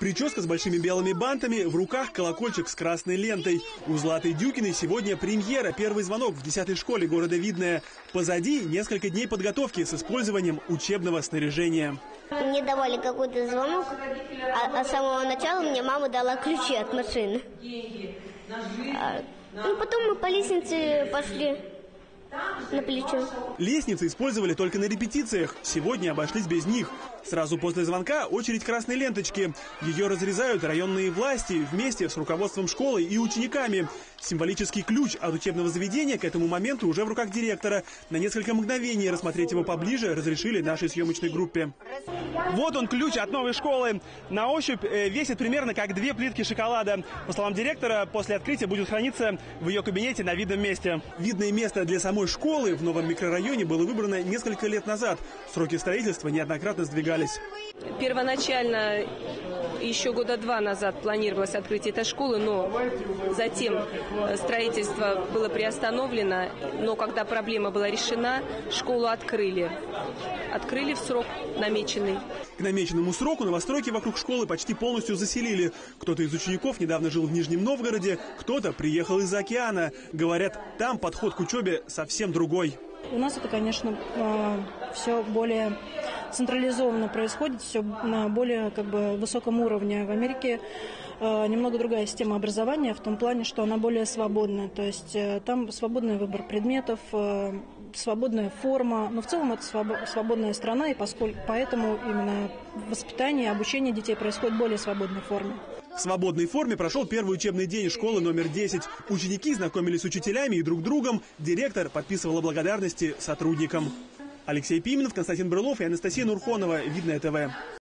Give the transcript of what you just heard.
Прическа с большими белыми бантами, в руках колокольчик с красной лентой. У Златой Дюкиной сегодня премьера, первый звонок в 10 школе города Видное. Позади несколько дней подготовки с использованием учебного снаряжения. Мне давали какой-то звонок, а, а с самого начала мне мама дала ключи от машины. А, ну, потом мы по лестнице пошли на плечо. Лестницы использовали только на репетициях. Сегодня обошлись без них. Сразу после звонка очередь красной ленточки. Ее разрезают районные власти вместе с руководством школы и учениками. Символический ключ от учебного заведения к этому моменту уже в руках директора. На несколько мгновений рассмотреть его поближе разрешили нашей съемочной группе. Вот он, ключ от новой школы. На ощупь э, весит примерно как две плитки шоколада. По словам директора, после открытия будет храниться в ее кабинете на видном месте. Видное место для самой школы в новом микрорайоне было выбрано несколько лет назад. Сроки строительства неоднократно сдвигались. Первоначально еще года два назад планировалось открытие этой школы, но затем э, строительство было приостановлено. Но когда проблема была решена, школу открыли. Открыли в срок намеченный. К намеченному сроку новостройки вокруг школы почти полностью заселили. Кто-то из учеников недавно жил в Нижнем Новгороде, кто-то приехал из-за океана. Говорят, там подход к учебе совсем другой. У нас это, конечно, э, все более централизованно происходит, все на более как бы, высоком уровне. В Америке э, немного другая система образования в том плане, что она более свободная. То есть э, там свободный выбор предметов, свободная форма. Но в целом это свободная страна, и поскольку, поэтому именно воспитание, обучение детей происходит в более свободной форме. В свободной форме прошел первый учебный день школы номер 10. Ученики знакомились с учителями и друг другом. Директор подписывала благодарности сотрудникам. Алексей Пименов, Константин Брылов и Анастасия Нурхонова. Видное ТВ.